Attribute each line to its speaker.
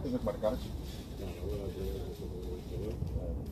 Speaker 1: tengas marcadas?
Speaker 2: Não, eu, eu, eu, eu, eu, eu, eu,